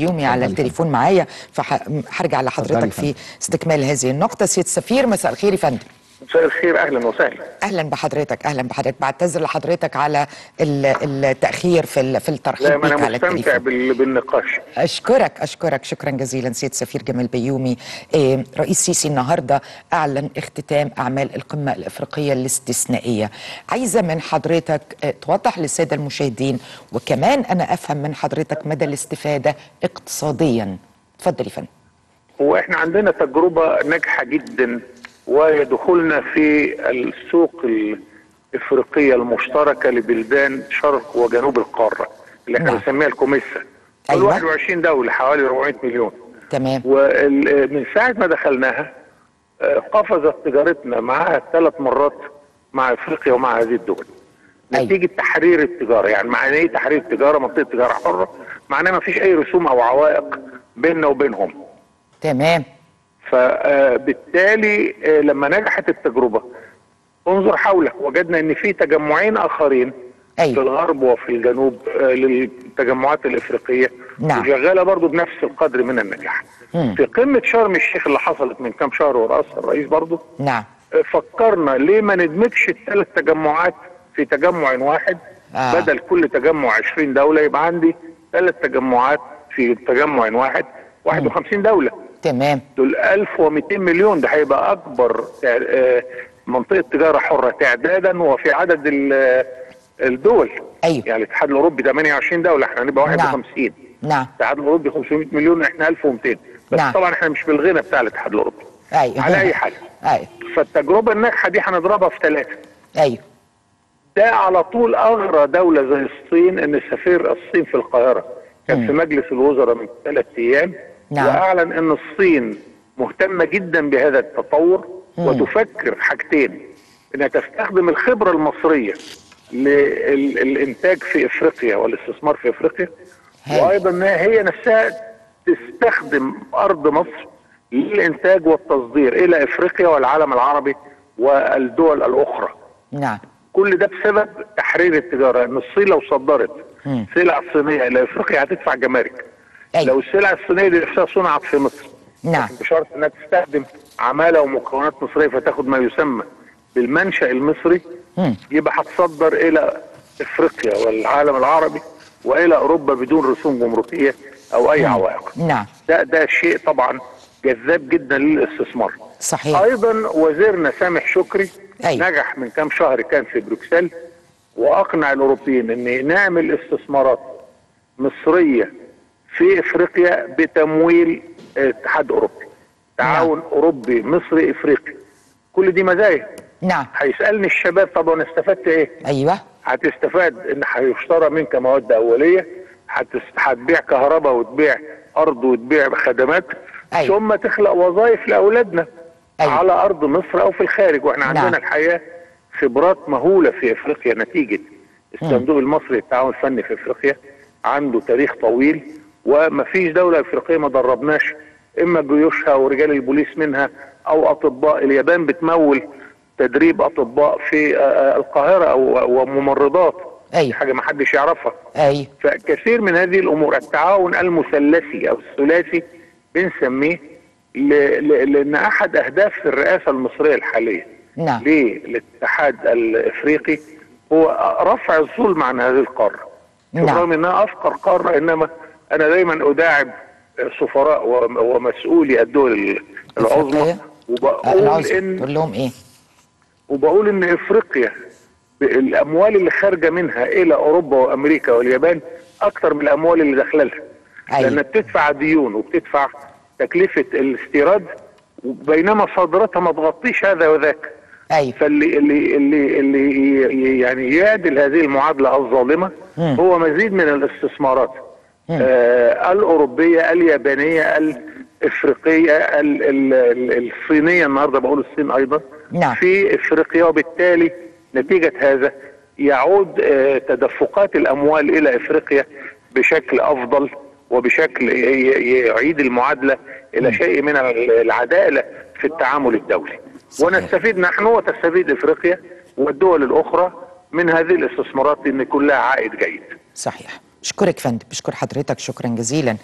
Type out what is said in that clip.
يومي على التليفون معايا فهرجع لحضرتك في استكمال هذه النقطة. سيد سفير مساء الخير يا فندم. مساء الخير أهلا وسهلا. أهلا بحضرتك أهلا بحضرتك. بعتذر لحضرتك على ال- التأخير في في الترحيب لا ما أنا مستمتع بالنقاش. أشكرك أشكرك. شكرا جزيلا سيد سفير جمال بيومي. إيه، رئيس سيسي النهارده أعلن اختتام أعمال القمة الإفريقية الاستثنائية. عايزة من حضرتك آه، توضح للسادة المشاهدين وكمان أنا أفهم من حضرتك مدى الاستفادة اقتصاديا. اتفضل يا فندم. هو إحنا عندنا تجربة ناجحة جدا. وهي دخولنا في السوق الإفريقية المشتركة لبلدان شرق وجنوب القارة اللي إحنا نعم. بنسميها الكوميسا أيوة. 21 دولة حوالي 400 مليون. تمام. ومن ساعة ما دخلناها آه، قفزت تجارتنا معاها ثلاث مرات مع إفريقيا ومع هذه الدول. أيوة. نتيجة تحرير التجارة يعني معناه إيه تحرير التجارة؟ منطقة تجارة حرة معناه ما فيش أي رسوم أو عوائق بيننا وبينهم. تمام. فبالتالي لما نجحت التجربة انظر حولك وجدنا إن في تجمعين آخرين أيوة. في الغرب وفي الجنوب آه، للتجمعات الإفريقية نعم. وشغالة برضو بنفس القدر من النجاح مم. في قمة شرم الشيخ اللي حصلت من كام شهر ورئاسها الرئيس برضو نعم آه، فكرنا ليه ما ندمجش الثلاث تجمعات في تجمع واحد آه. بدل كل تجمع 20 دولة يبقى عندي ثلاث تجمعات في تجمع واحد 51 دولة تمام. دول 1200 مليون ده هيبقى أكبر آه، منطقة تجارة حرة تعدادا وفي عدد ال- الدول. أيوة. يعني الاتحاد الأوروبي 28 دولة إحنا هنبقى نعم. 51 نعم. الاتحاد الأوروبي 500 مليون إحنا 1200 بس نعم. طبعا إحنا مش بالغنى بتاع الاتحاد الأوروبي. أيوه. على أي حاجة أيوه. فالتجربة الناجحة دي هنضربها في ثلاثة. أيوه. ده على طول أغرى دولة زي الصين إن سفير الصين في القاهرة كان في مجلس الوزراء من ثلاث أيام نعم. واعلن ان الصين مهتمة جدا بهذا التطور وتفكر حاجتين انها تستخدم الخبرة المصرية للإنتاج في إفريقيا والاستثمار في إفريقيا هاي. وأيضا انها هي نفسها تستخدم أرض مصر للإنتاج والتصدير إلى إفريقيا والعالم العربي والدول الأخرى نعم كل ده بسبب تحرير التجارة إن الصين لو صدرت مم. سلع صينية إلى إفريقيا هتدفع جمارك أيوة. لو السلع الصينية دي نفسها صنعت في مصر نعم بشرط إنها تستخدم عمالة ومكونات مصرية فتاخد ما يسمى بالمنشأ المصري مم. يبقى هتصدر إلى إفريقيا والعالم العربي وإلى أوروبا بدون رسوم جمركية أو أي عوائق نعم ده ده شيء طبعا جذاب جدا للاستثمار صحيح أيضا وزيرنا سامح شكري أيوة. نجح من كام شهر كان في بروكسل وأقنع الأوروبيين ان نعمل استثمارات مصرية في إفريقيا بتمويل الاتحاد الأوروبي. تعاون أوروبي مصري إفريقي. كل دي مزايا. نعم. هيسألني الشباب طب وأنا استفدت إيه؟ أيوه. هتستفاد إن هيشترى منك مواد أولية هتبيع كهرباء وتبيع أرض وتبيع خدمات أيوة. ثم تخلق وظائف لأولادنا أيوة. على أرض مصر أو في الخارج. وإحنا نعم. عندنا الحقيقة خبرات مهولة في إفريقيا نتيجة. الصندوق المصري للتعاون الفني في إفريقيا عنده تاريخ طويل. ومفيش دولة إفريقية ما دربناش إما جيوشها ورجال البوليس منها أو أطباء اليابان بتمول تدريب أطباء في آه، آه، القاهرة أو وممرضات أيوة. حاجة ما حدش يعرفها أيوه فكثير من هذه الأمور التعاون المثلثي أو الثلاثي بنسميه ل... ل... لأن أحد أهداف الرئاسة المصرية الحالية نعم. للاتحاد الإفريقي هو رفع الظلم عن هذه القارة نعم. رغم إنها أفقر قارة إنما أنا دايما اداعب سفراء وم- ومسؤولي الدول العظمى؟ وبقول إن تقول لهم إيه وبقول إن إفريقيا الأموال اللي خارجة منها إلى أوروبا وأمريكا واليابان أكثر من الأموال اللي داخله لها أيوة. لأنها بتدفع ديون وبتدفع تكلفة الاستيراد بينما صادراتها ما تغطيش هذا وذاك أيوه فاللي اللي اللي اللي يعني يعدل هذه المعادلة الظالمة. هو مزيد من الاستثمارات آه الأوروبية اليابانية الإفريقية ال- ال- ال- الصينية النهارده بقول الصين أيضا. نعم. في إفريقيا وبالتالي نتيجة هذا يعود آه تدفقات الأموال إلى إفريقيا بشكل أفضل وبشكل يعيد المعادلة إلى شيء من العدالة في التعامل الدولي. صحيح. ونستفيد نحن وتستفيد إفريقيا والدول الأخرى من هذه الاستثمارات لأن يكون لها عائد جيد. صحيح. اشكرك فندم بشكر حضرتك شكرا جزيلا.